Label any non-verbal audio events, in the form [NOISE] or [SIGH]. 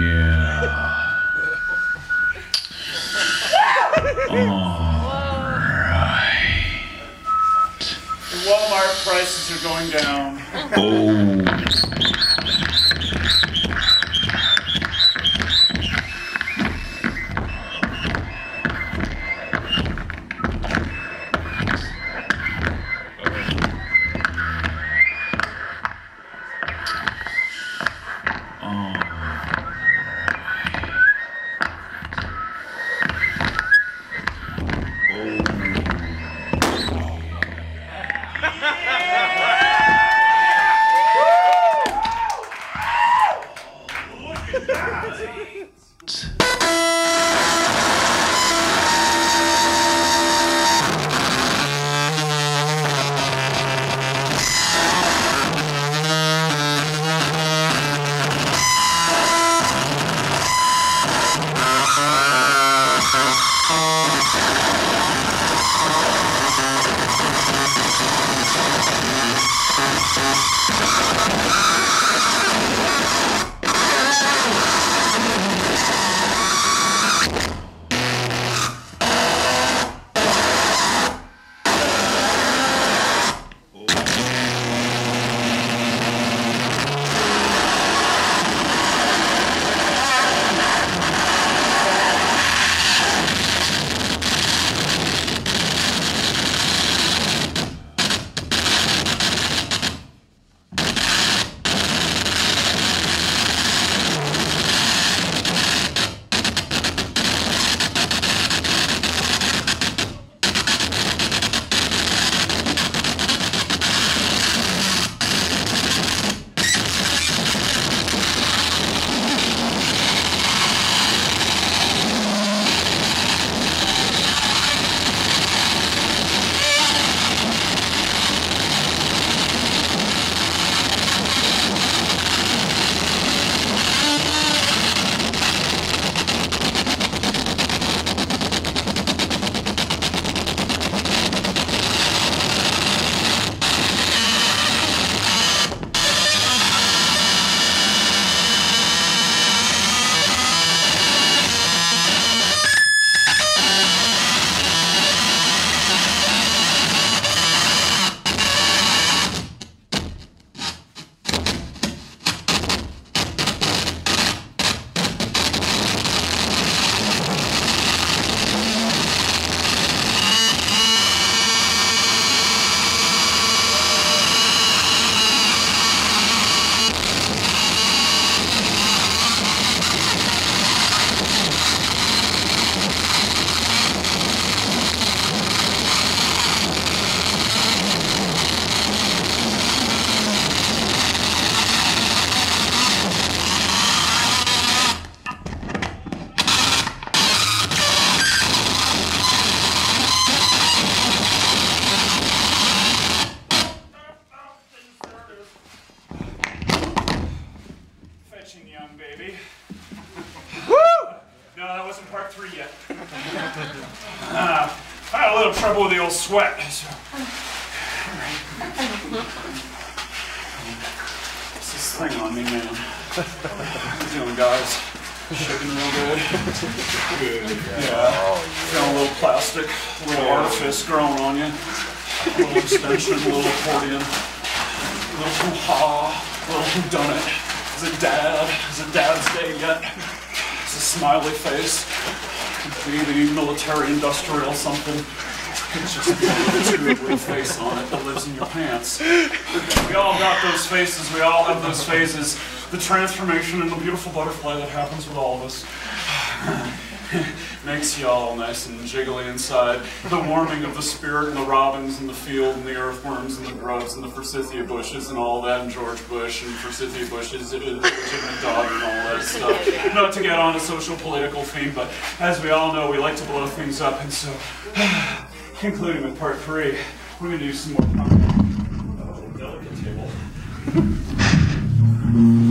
Yeah. Alright. Walmart prices are going down. Oh. oh. Wasn't three yet. Uh, I had a little trouble with the old sweat. So. What's this thing on me, man? How you doing, guys? Shaking real good. Good. Yeah. Feeling a little plastic, a little artifice growing on you. A little extension, a little accordion. A little hoo-ha, a little whodunit. Is it dad? Is it dad's day yet? Smiley face. Maybe military industrial something. It's just a little face on it that lives in your pants. We all got those faces, we all have those phases. The transformation and the beautiful butterfly that happens with all of us. [LAUGHS] Makes you all nice and jiggly inside. The warming of the spirit and the robins and the field and the earthworms and the grubs and the forsythia bushes and all that and George Bush and forsythia Bush's illegitimate daughter and all that stuff. Not to get on a social political theme, but as we all know, we like to blow things up and so, [SIGHS] concluding with part three, we're gonna do some more. Oh, delicate table. [LAUGHS]